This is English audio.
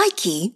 Nike